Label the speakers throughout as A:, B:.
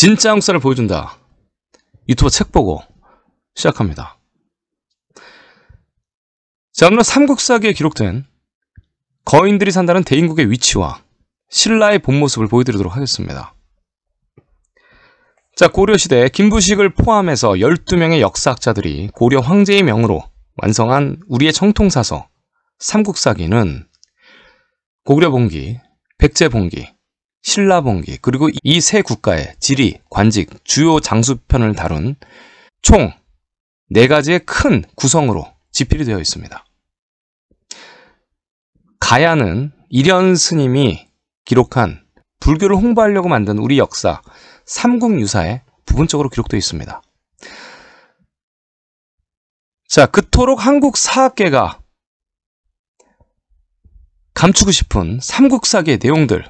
A: 진짜 역사를 보여준다. 유튜브 책 보고 시작합니다. 자, 오늘은 삼국사기에 기록된 거인들이 산다는 대인국의 위치와 신라의 본 모습을 보여드리도록 하겠습니다. 자, 고려시대 김부식을 포함해서 12명의 역사학자들이 고려 황제의 명으로 완성한 우리의 정통사서 삼국사기는 고구려본기, 백제본기, 신라본기, 그리고 이 세 국가의 지리, 관직, 주요 장수편을 다룬 총 4가지의 큰 구성으로 지필이 되어 있습니다. 가야는 일현 스님이 기록한 불교를 홍보하려고 만든 우리 역사 삼국유사에 부분적으로 기록되어 있습니다. 자, 그토록 한국 사학계가 감추고 싶은 삼국사기의 내용들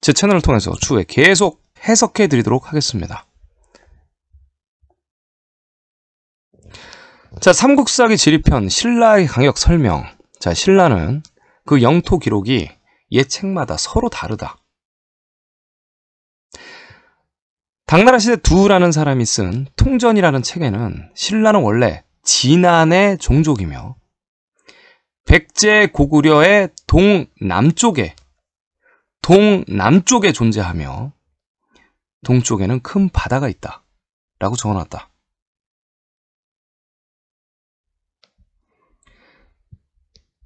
A: 제 채널을 통해서 추후에 계속 해석해 드리도록 하겠습니다. 자, 삼국사기 지리편 신라의 강역 설명. 자, 신라는 그 영토 기록이 옛 책마다 서로 다르다. 당나라 시대 두라는 사람이 쓴 통전이라는 책에는 신라는 원래 진안의 종족이며 백제 고구려의 동남쪽에 동남쪽에 존재하며 동쪽에는 큰 바다가 있다. 라고 적어놨다.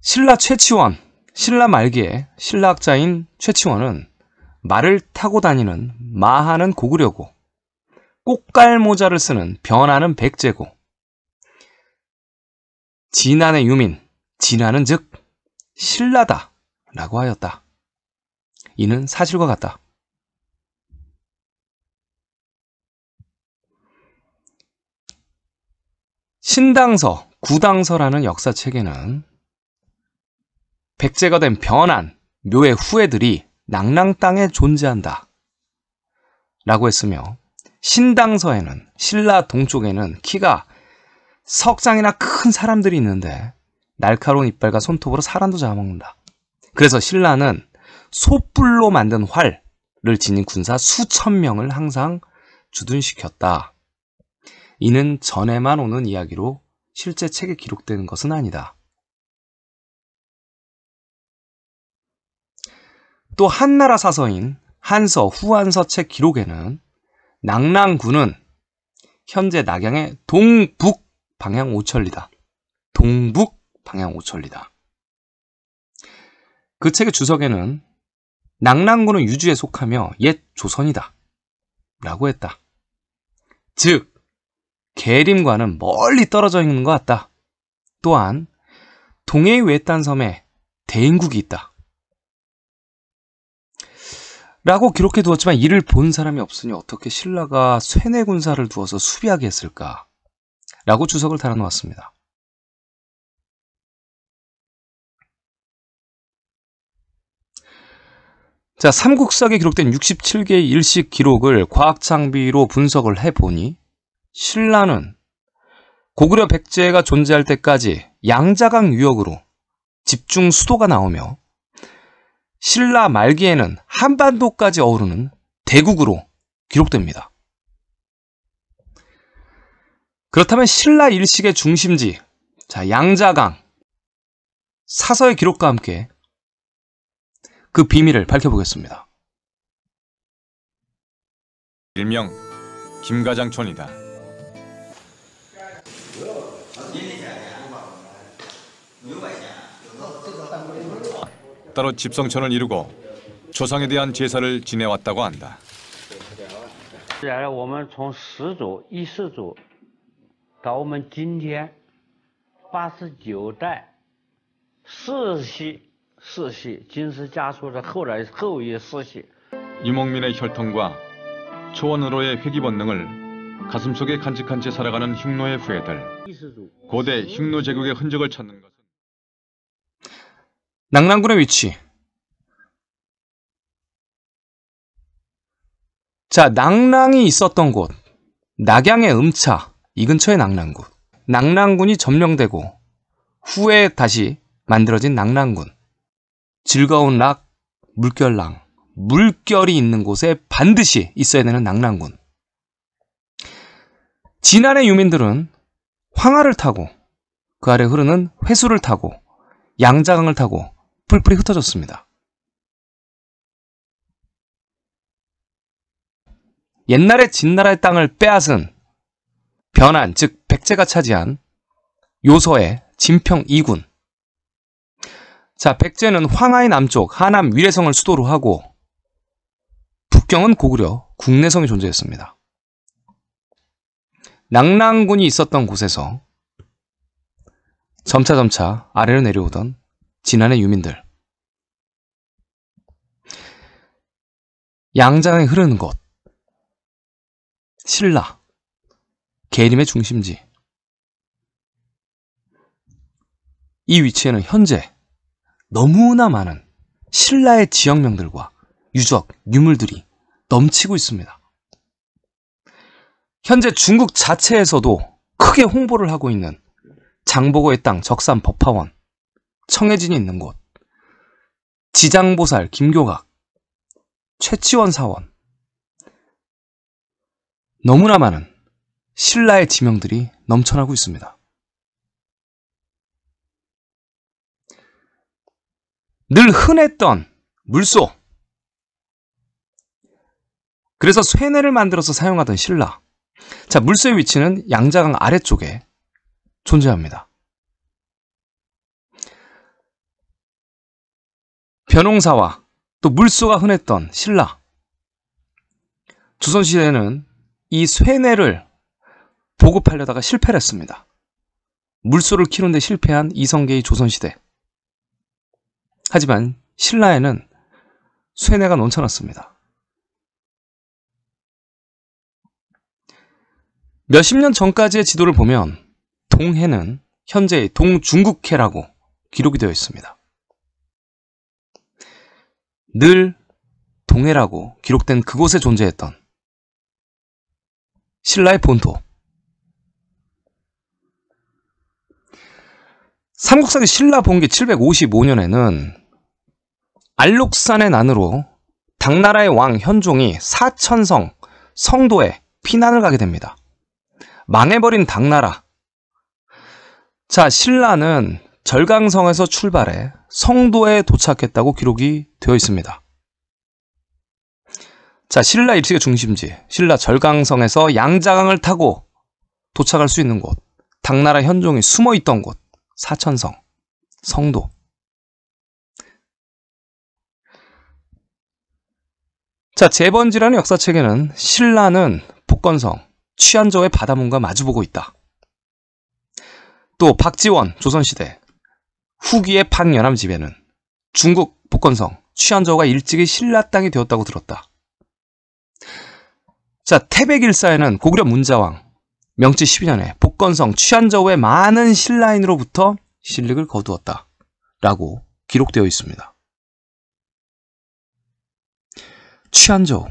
A: 신라 최치원, 신라 말기에 신라학자인 최치원은 말을 타고 다니는 마하는 고구려고 꽃갈 모자를 쓰는 변하는 백제고 진안의 유민, 진안은 즉 신라다 라고 하였다. 이는 사실과 같다. 신당서, 구당서라는 역사책에는 백제가 된 변한 묘의 후예들이 낭랑 땅에 존재한다. 라고 했으며 신당서에는 신라 동쪽에는 키가 석장이나 큰 사람들이 있는데 날카로운 이빨과 손톱으로 사람도 잡아먹는다. 그래서 신라는 소뿔로 만든 활을 지닌 군사 수천 명을 항상 주둔시켰다. 이는 전에만 오는 이야기로 실제 책에 기록되는 것은 아니다. 또 한나라 사서인 한서 후한서 책 기록에는 낙랑군은 현재 낙양의 동북 방향 오천리다. 동북 방향 오천리다. 그 책의 주석에는 낙랑군은 유주에 속하며 옛 조선이다. 라고 했다. 즉, 계림과는 멀리 떨어져 있는 것 같다. 또한 동해의 외딴 섬에 대인국이 있다. 라고 기록해 두었지만 이를 본 사람이 없으니 어떻게 신라가 쇠내 군사를 두어서 수비하게 했을까? 라고 주석을 달아놓았습니다. 자, 삼국사기에 기록된 67개의 일식 기록을 과학 장비로 분석을 해보니 신라는 고구려 백제가 존재할 때까지 양자강 유역으로 집중 수도가 나오며 신라 말기에는 한반도까지 어우르는 대국으로 기록됩니다. 그렇다면 신라 일식의 중심지, 자, 양자강, 사서의 기록과 함께 그 비밀을 밝혀보겠습니다.
B: 일명 김가장촌이다. 따로 집성촌을 이루고 조상에 대한 제사를 지내왔다고 한다.
C: 然而，我们从始祖一世祖到我们今天八十九代世系 世系，金氏家属的后来后裔世系，
B: 이목민의 혈통과 초원으로의 회귀 본능을 가슴속에 간직한 채 살아가는 흉노의 후예들.
C: 一世祖
B: 고대 흉노 제국의 흔적을 찾는 것은
A: 낙랑군의 위치. 자, 낙랑이 있었던 곳. 낙양의 음차. 이 근처의 낙랑군. 낙랑군이 점령되고 후에 다시 만들어진 낙랑군. 즐거운 락, 물결랑, 물결이 있는 곳에 반드시 있어야 되는 낙랑군. 진안의 유민들은 황하를 타고 그 아래 흐르는 회수를 타고 양자강을 타고 뿔뿔이 흩어졌습니다. 옛날에 진나라의 땅을 빼앗은 변한, 즉 백제가 차지한 요서의 진평 2군. 자, 백제는 황하의 남쪽 하남 위례성을 수도로 하고 북경은 고구려 국내성이 존재했습니다. 낙랑군이 있었던 곳에서 점차점차 아래로 내려오던 진안의 유민들. 양장에 흐르는 곳. 신라. 계림의 중심지. 이 위치에는 현재 너무나 많은 신라의 지역명들과 유적, 유물들이 넘치고 있습니다. 현재 중국 자체에서도 크게 홍보를 하고 있는 장보고의 땅 적산 법화원, 청해진이 있는 곳, 지장보살 김교각, 최치원 사원, 너무나 많은 신라의 지명들이 넘쳐나고 있습니다. 늘 흔했던 물소. 그래서 쇠뇌를 만들어서 사용하던 신라. 자, 물소의 위치는 양자강 아래쪽에 존재합니다. 변홍사와 또 물소가 흔했던 신라. 조선시대에는 이 쇠뇌를 보급하려다가 실패를 했습니다. 물소를 키우는데 실패한 이성계의 조선시대. 하지만 신라에는 쇠뇌가 넘쳐났습니다. 몇십 년 전까지의 지도를 보면 동해는 현재의 동중국해라고 기록이 되어 있습니다. 늘 동해라고 기록된 그곳에 존재했던 신라의 본토. 삼국사기 신라 본기 755년에는 알록산의 난으로 당나라의 왕 현종이 사천성 성도에 피난을 가게 됩니다. 망해버린 당나라. 자, 신라는 절강성에서 출발해 성도에 도착했다고 기록이 되어 있습니다. 자, 신라 일식의 중심지, 신라 절강성에서 양자강을 타고 도착할 수 있는 곳, 당나라 현종이 숨어 있던 곳, 사천성, 성도. 자, 제번지라는 역사책에는 신라는 복건성, 취안저우의 바다문과 마주보고 있다. 또 박지원, 조선시대, 후기의 판연암 지배는 중국 복건성, 취안저우가 일찍이 신라 땅이 되었다고 들었다. 자, 태백일사에는 고구려 문자왕, 명치 12년에 복건성, 취안저우의 많은 신라인으로부터 실력을 거두었다. 라고 기록되어 있습니다. 취안저우.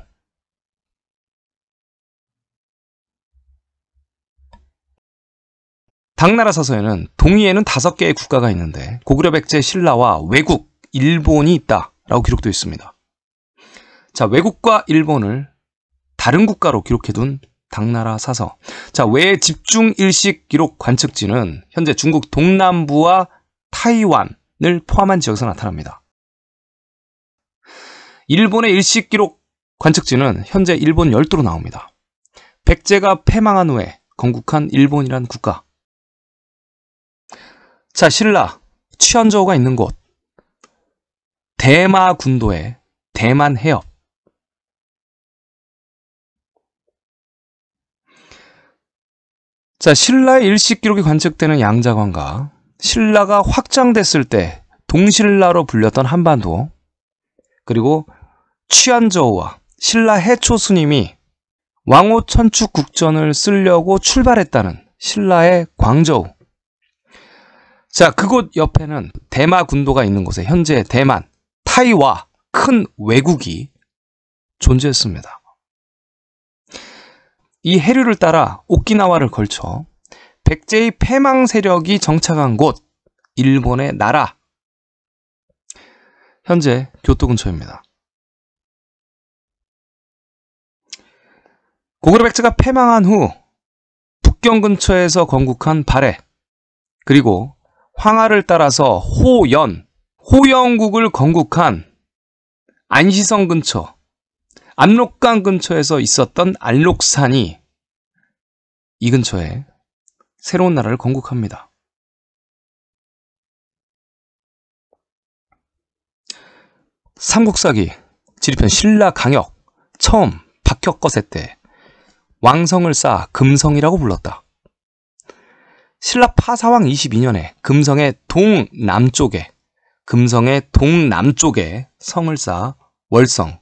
A: 당나라 사서에는 동의에는 다섯 개의 국가가 있는데 고구려 백제 신라와 외국 일본이 있다라고 기록되어 있습니다. 자, 외국과 일본을 다른 국가로 기록해둔 당나라 사서. 자, 외 집중 일식 기록 관측지는 현재 중국 동남부와 타이완을 포함한 지역에서 나타납니다. 일본의 일식 기록 관측지는 현재 일본 열도로 나옵니다. 백제가 패망한 후에 건국한 일본이란 국가. 자, 신라, 취안저우가 있는 곳. 대마 군도의 대만 해협. 자, 신라의 일식 기록이 관측되는 양자관과 신라가 확장됐을 때 동신라로 불렸던 한반도, 그리고 취안저우와 신라 해초 스님이 왕호 천축 국전을 쓰려고 출발했다는 신라의 광저우. 자, 그곳 옆에는 대마 군도가 있는 곳에 현재 대만, 타이와 큰 외국이 존재했습니다. 이 해류를 따라 오키나와를 걸쳐 백제의 패망 세력이 정착한 곳, 일본의 나라. 현재 교토 근처입니다. 고구려백제가 패망한 후 북경 근처에서 건국한 발해 그리고 황하를 따라서 호연, 호영국을 건국한 안시성 근처, 압록강 근처에서 있었던 안록산이 이 근처에 새로운 나라를 건국합니다. 삼국사기 지리편 신라 강역 처음 박혁거세 때 왕성을 쌓아 금성이라고 불렀다. 신라 파사왕 22년에 금성의 동남쪽에 금성의 동남쪽에 성을 쌓아 월성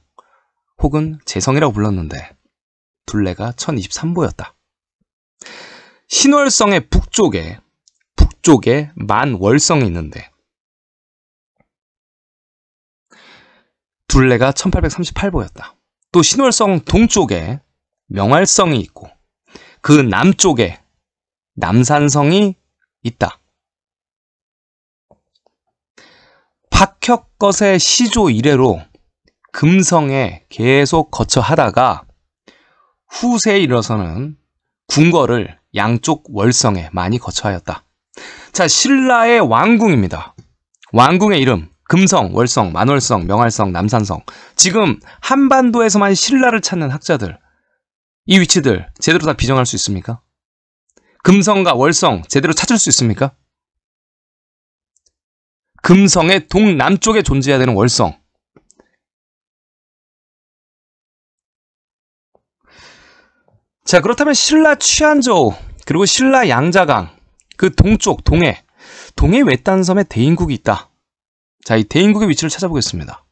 A: 혹은 재성이라고 불렀는데 둘레가 1023보였다. 신월성의 북쪽에 북쪽에 만월성이 있는데 둘레가 1838보였다. 또 신월성 동쪽에 명활성이 있고 그 남쪽에 남산성이 있다. 박혁것의 시조 이래로 금성에 계속 거쳐 하다가 후세에 이르러서는 궁궐을 양쪽 월성에 많이 거쳐하였다. 자, 신라의 왕궁입니다. 왕궁의 이름 금성, 월성, 만월성, 명활성, 남산성. 지금 한반도에서만 신라를 찾는 학자들 이 위치들 제대로 다 비정할 수 있습니까? 금성과 월성 제대로 찾을 수 있습니까? 금성의 동남쪽에 존재해야 되는 월성. 자, 그렇다면 신라 취안저우, 그리고 신라 양자강, 그 동쪽, 동해, 동해 외딴섬에 대인국이 있다. 자, 이 대인국의 위치를 찾아보겠습니다.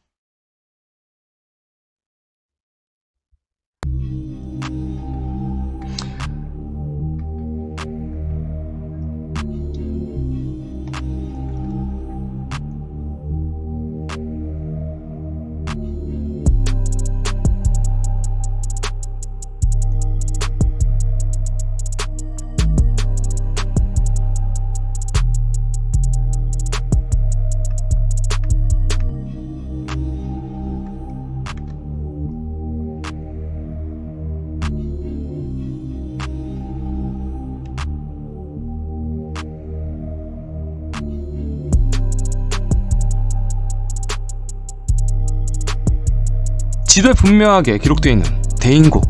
A: 지도에 분명하게 기록되어 있는 대인국,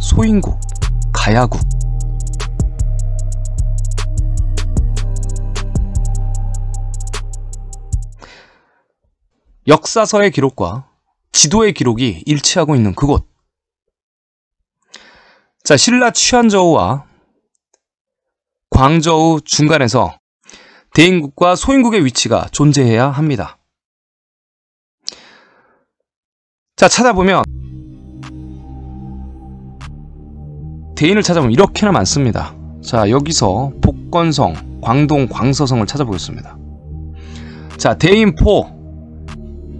A: 소인국, 가야국. 역사서의 기록과 지도의 기록이 일치하고 있는 그곳. 자, 신라 취안저우와 광저우 중간에서 대인국과 소인국의 위치가 존재해야 합니다. 자, 찾아보면 대인을 찾아보면 이렇게나 많습니다. 자, 여기서 복건성, 광동, 광서성을 찾아보겠습니다. 자, 대인포,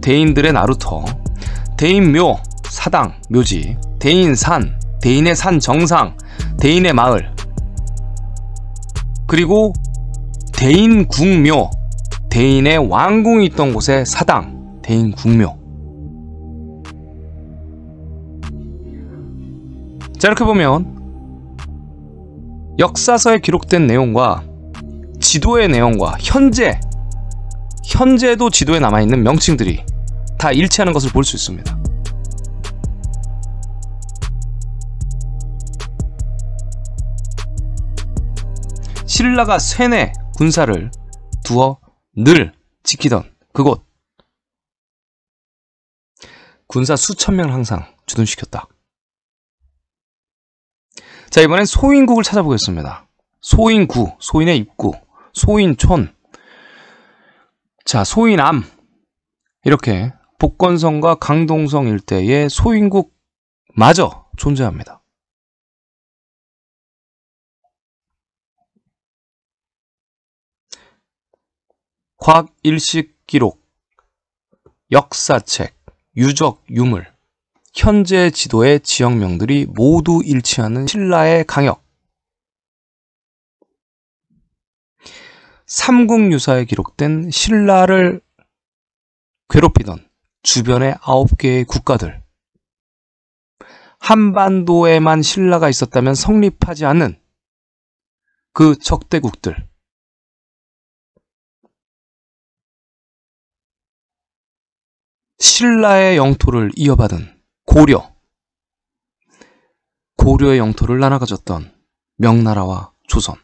A: 대인들의 나루터, 대인묘, 사당, 묘지, 대인산, 대인의 산 정상, 대인의 마을, 그리고 대인궁묘, 대인의 왕궁이 있던 곳의 사당, 대인궁묘. 자, 이렇게 보면 역사서에 기록된 내용과 지도의 내용과 현재 현재도 지도에 남아있는 명칭들이 다 일치하는 것을 볼 수 있습니다. 신라가 쇠내 군사를 두어 늘 지키던 그곳 군사 수천 명을 항상 주둔시켰다. 자 이번엔 소인국을 찾아보겠습니다. 소인구, 소인의 입구, 소인촌, 자 소인암 이렇게 복건성과 강동성 일대의 소인국 마저 존재합니다. 과학 일식 기록, 역사책, 유적 유물, 현재 지도의 지역명들이 모두 일치하는 신라의 강역. 삼국유사에 기록된 신라를 괴롭히던 주변의 아홉 개의 국가들. 한반도에만 신라가 있었다면 성립하지 않는 그 적대국들. 신라의 영토를 이어받은 고려. 고려의 영토를 나눠 가졌던 명나라와 조선.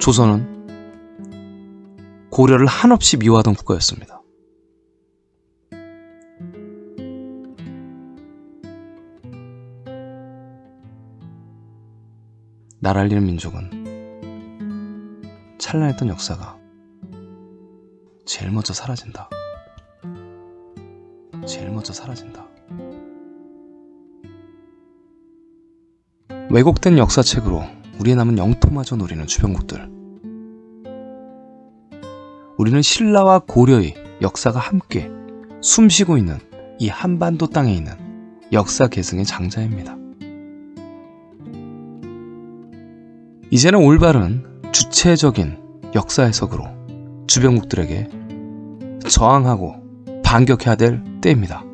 A: 조선은 고려를 한없이 미워하던 국가였습니다. 나라를 잃은 민족은 찬란했던 역사가 제일 먼저 사라진다. 제일 먼저 사라진다. 왜곡된 역사책으로 우리의 남은 영토마저 노리는 주변국들. 우리는 신라와 고려의 역사가 함께 숨쉬고 있는 이 한반도 땅에 있는 역사 계승의 장자입니다. 이제는 올바른 주체적인 역사 해석으로 주변국들에게 저항하고 반격해야 될 때입니다.